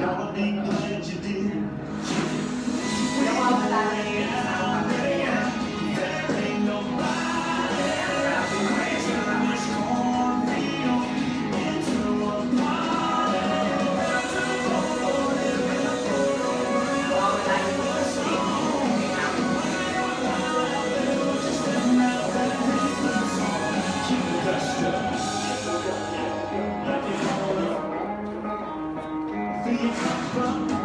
Não tem It's from